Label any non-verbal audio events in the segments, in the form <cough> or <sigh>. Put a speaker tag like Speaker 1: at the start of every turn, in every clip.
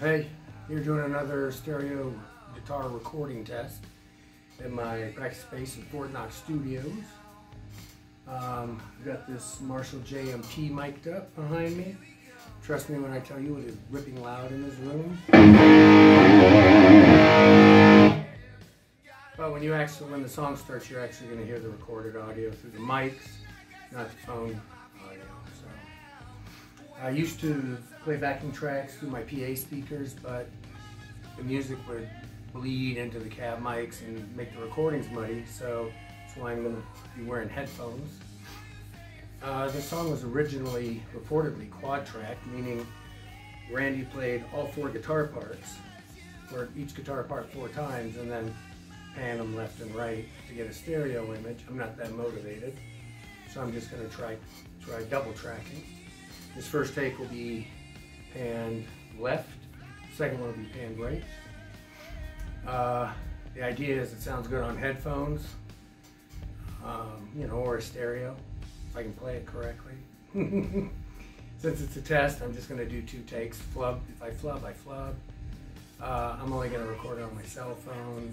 Speaker 1: Hey, you're doing another stereo guitar recording test in my practice space in Fort Knox Studios. Um, I've got this Marshall JMP mic'd up behind me. Trust me when I tell you it is ripping loud in this room. But when you actually, when the song starts, you're actually going to hear the recorded audio through the mics, not the phone audio. I used to play backing tracks through my PA speakers, but the music would bleed into the cab mics and make the recordings muddy. So that's why I'm going to be wearing headphones. Uh, the song was originally reportedly quad tracked, meaning Randy played all four guitar parts, or each guitar part four times, and then pan them left and right to get a stereo image. I'm not that motivated, so I'm just going to try try double tracking. This first take will be panned left, second one will be panned right. Uh, the idea is it sounds good on headphones, um, you know, or a stereo, if I can play it correctly. <laughs> Since it's a test, I'm just going to do two takes. Flub, if I flub, I flub. Uh, I'm only going to record it on my cell phone.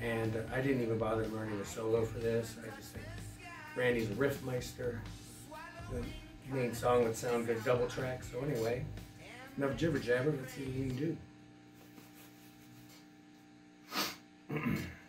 Speaker 1: And I didn't even bother learning a solo for this. I just think Randy's a riffmeister. The main song would sound good double track. So anyway, enough jibber jabber. Let's see what we can do. <clears throat>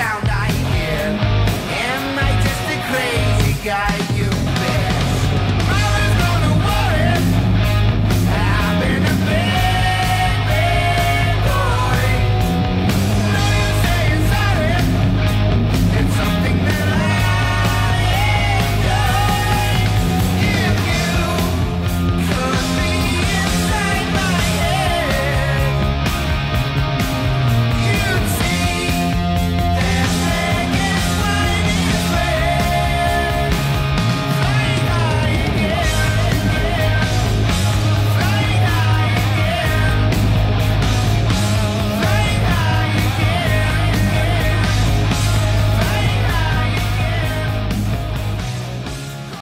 Speaker 1: sound.